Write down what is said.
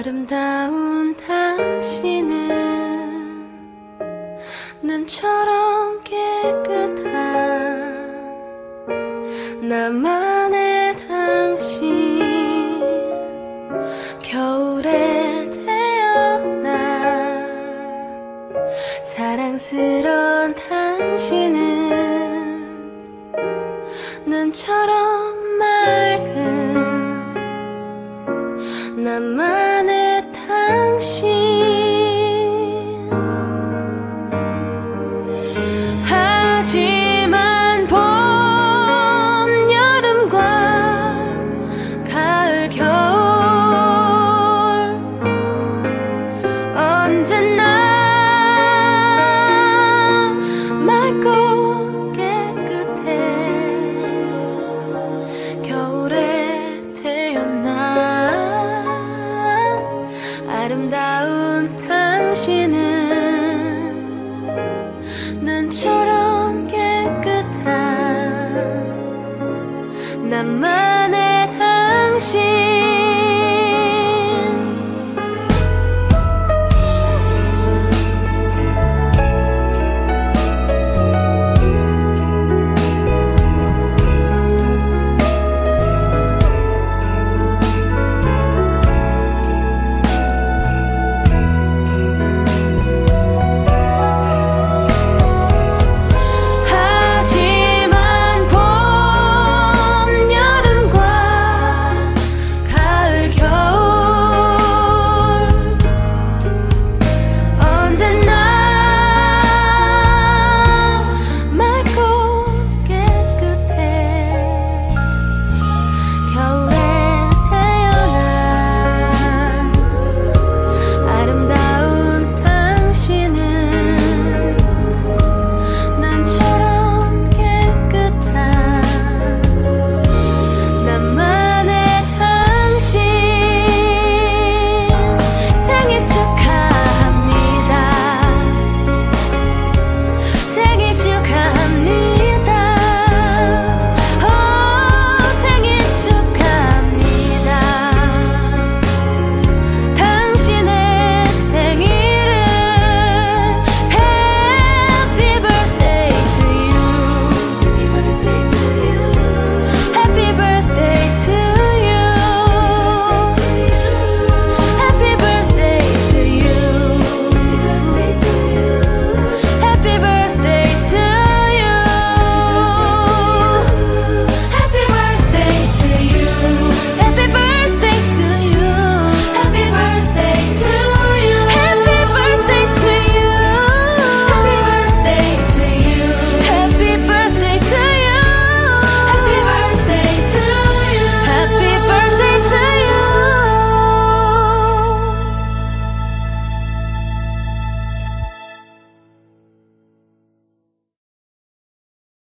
아름다운 당신은 눈처럼 깨끗한 나만의 당신. 겨울에 태어나 사랑스런 당신은 눈처럼 맑고 깨끗해. 겨울에 태어난 아름다운 당신은 난처럼 깨끗한 나만